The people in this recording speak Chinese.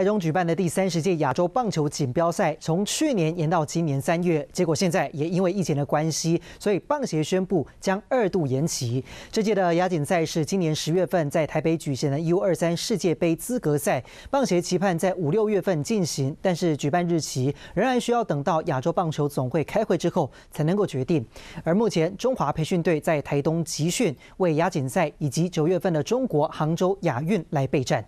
台中举办的第三十届亚洲棒球锦标赛从去年延到今年三月结果现在也因为疫情的关系所以棒协宣布将二度延期。这届的亚锦赛是今年十月份在台北举行的 u 二三世界杯资格赛棒协期盼在五六月份进行但是举办日期仍然需要等到亚洲棒球总会开会之后才能够决定。而目前中华培训队在台东集训为亚锦赛以及九月份的中国杭州亚运来备战。